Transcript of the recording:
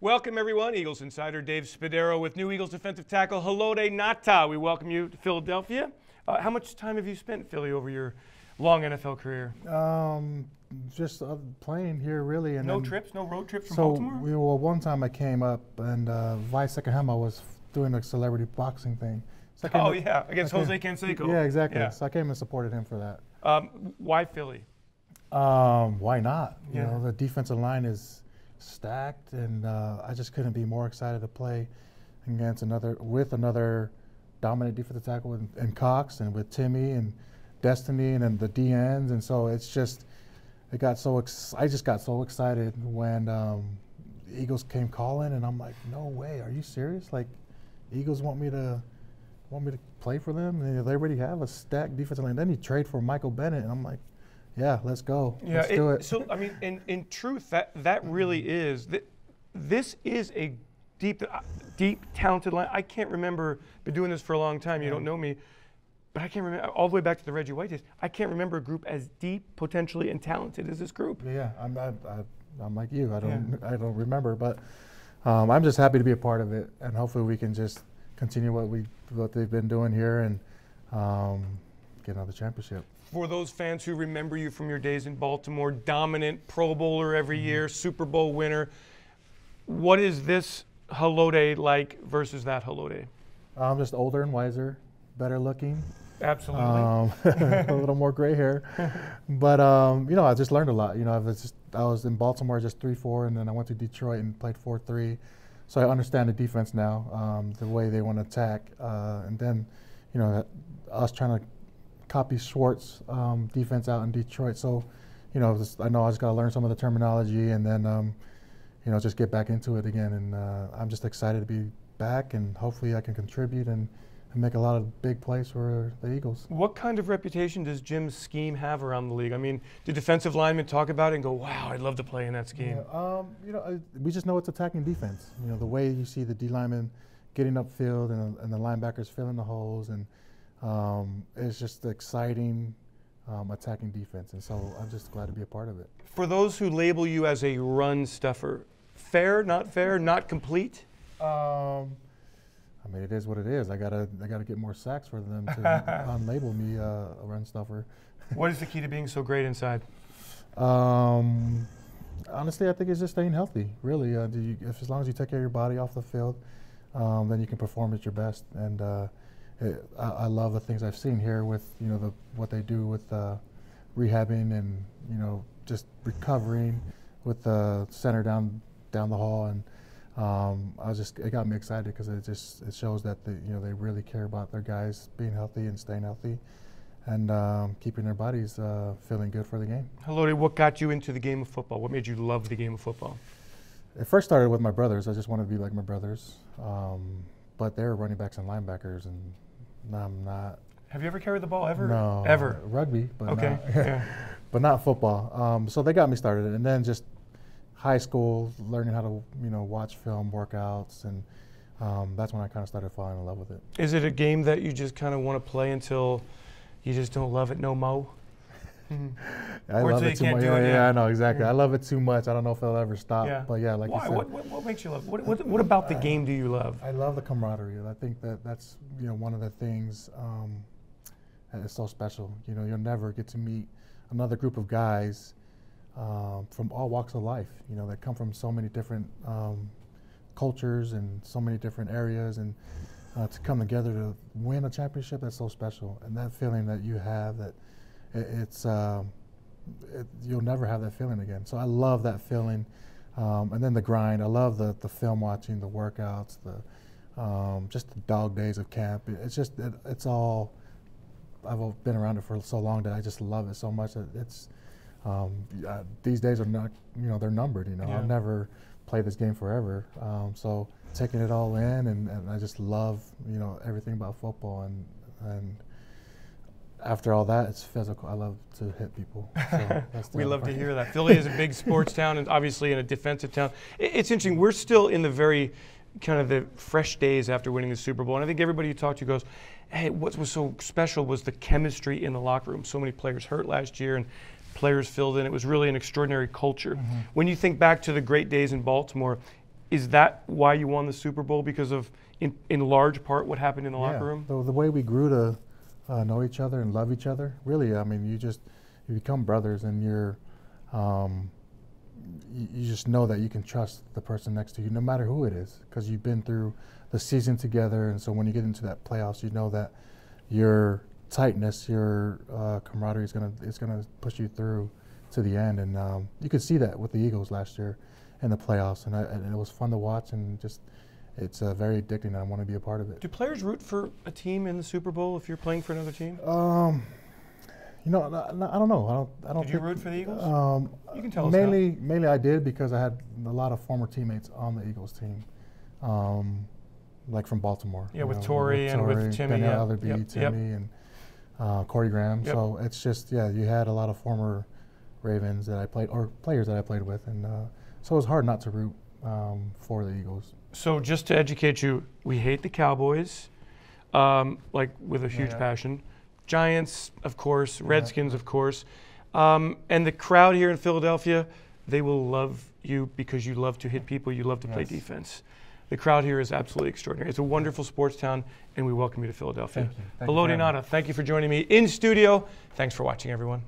Welcome, everyone. Eagles insider Dave Spadaro with new Eagles defensive tackle Haloti Ngata. We welcome you to Philadelphia. Uh, how much time have you spent in Philly over your long NFL career? Um, just uh, playing here, really. And no trips, no road trips from So Baltimore. we, well, one time I came up and uh, Vai Sikahema was doing a celebrity boxing thing. So oh yeah, against I Jose Canseco. Yeah, exactly. Yeah. So I came and supported him for that. Um, why Philly? Um, why not? You Yeah. know, the defensive line is stacked, and uh, I just couldn't be more excited to play against another with another dominant defensive tackle in, in Cox and with Timmy and Destiny and then the DNs, and so it's just it got so ex- I just got so excited when um, Eagles came calling, and I'm like, no way, are you serious? Like, Eagles want me to want me to play for them? And they already have a stacked defensive line. Then you trade for Michael Bennett, and I'm like, yeah, let's go. Yeah, let's do it. So I mean, in, in truth, that that really is th- this is a deep, uh, deep, talented line. I can't remember. Been doing this for a long time. You don't know me, but I can't remember all the way back to the Reggie White days. I can't remember a group as deep, potentially, and talented as this group. Yeah, I'm, I, I, I'm like you. I don't, I don't remember, but um, I'm just happy to be a part of it, and hopefully we can just continue what we, what they've been doing here, and um, get another championship. For those fans who remember you from your days in Baltimore, dominant Pro Bowler every year, Super Bowl winner. What is this Haloti like versus that Haloti? I'm just older and wiser, better looking, Absolutely. um, a little more gray hair, but um, you know I just learned a lot. You know I was just I was in Baltimore just three four, and then I went to Detroit and played four three, so I understand the defense now, um, the way they want to attack, uh, and then you know us trying to copy Schwartz um, defense out in Detroit. So you know just, I know I just got to learn some of the terminology, and then um, you know just get back into it again. And uh, I'm just excited to be back, and hopefully I can contribute and, and make a lot of big plays for the Eagles. What kind of reputation does Jim's scheme have around the league? I mean, do defensive linemen talk about it and go, "Wow, I'd love to play in that scheme"? Yeah, um, you know, we just know it's attacking defense. You know, the way you see the D linemen getting upfield and, and the linebackers filling the holes, and um, it's just exciting um, attacking defense. And so I'm just glad to be a part of it. For those who label you as a run stuffer, fair, not fair, not complete? Um, I mean, it is what it is. I gotta, I gotta get more sacks for them to unlabel me uh, a run stuffer. What is the key to being so great inside? Um, honestly, I think it's just staying healthy. Really, uh, do you, if, as long as you take care of your body off the field, um, then you can perform at your best. And uh, it, I, I love the things I've seen here with you know the what they do with uh, rehabbing and you know just recovering with the center down down the hall and. Um, I was just it got me excited because it just it shows that the, you know they really care about their guys being healthy and staying healthy, and um, keeping their bodies uh, feeling good for the game. Haloti, what got you into the game of football? What made you love the game of football? It first started with my brothers. I just wanted to be like my brothers. Um, but they were running backs and linebackers, and I'm not. Have you ever carried the ball ever? No. Ever? Rugby, but Okay. not, yeah. but not football. Um, so they got me started, and then just high school, learning how to you know watch film, workouts, and um, that's when I kind of started falling in love with it. Is it a game that you just kind of want to play until you just don't love it no mo? I love it too much. Yeah, yeah, yeah. I know exactly. Yeah. I love it too much. I don't know if it'll ever stop. Yeah. But yeah, like Why? you said, What, what, what makes you love? What, what, what about the game do you love? I love the camaraderie. I think that that's you know one of the things um, that is so special. You know, you'll never get to meet another group of guys um, from all walks of life. You know, that come from so many different um, cultures and so many different areas, and uh, to come together to win a championship that's so special. And that feeling that you have that it, it's um, it, you'll never have that feeling again. So I love that feeling. Um, and then the grind. I love the, the film watching, the workouts, the um, just the dog days of camp. It- It's just it, it's all. I've been around it for so long that I just love it so much. That it's um, uh, these days are not you know they're numbered. You know Yeah. I'll never play this game forever. Um, so taking it all in, and, and I just love you know everything about football and and after all that, it's physical. I love to hit people. So We love to hear that. Philly is a big sports town and obviously in a defensive town. It's interesting. We're still in the very kind of the fresh days after winning the Super Bowl. And I think everybody you talk to goes, hey, what was so special was the chemistry in the locker room. So many players hurt last year and players filled in. It was really an extraordinary culture. Mm-hmm. When you think back to the great days in Baltimore, is that why you won the Super Bowl? Because of, in, in large part, what happened in the locker room? The, the way we grew to uh, know each other and love each other, really, I mean, you just you become brothers, and you're um, you, just know that you can trust the person next to you, no matter who it is, because you've been through the season together, and so when you get into that playoffs, you know that your tightness, your uh, camaraderie is gonna is gonna push you through to the end, and um, you could see that with the Eagles last year in the playoffs, and, I, and it was fun to watch, and just it's uh, very addicting, and I want to be a part of it. Do players root for a team in the Super Bowl if you're playing for another team? Um, you know, I, I don't know. I don't. I don't. Did you root for the Eagles? Um, You can tell us now. mainly, mainly I did because I had a lot of former teammates on the Eagles team, um, like from Baltimore. Yeah, with know, Torrey and with Timmy, yeah. Otherby, Yep, yep. Timmy, and uh, Corey Graham. Yep. So it's just yeah, you had a lot of former Ravens that I played or players that I played with, and uh, so it was hard not to root um, for the Eagles. So just to educate you, we hate the Cowboys, um, like with a huge Yeah. passion. Giants, of course. Redskins, of course. Um, and the crowd here in Philadelphia, they will love you because you love to hit people. You love to play defense. The crowd here is absolutely extraordinary. It's a wonderful sports town, and we welcome you to Philadelphia. Thank you. Thank Hello. Donata. Thank you for joining me in studio. Thanks for watching, everyone.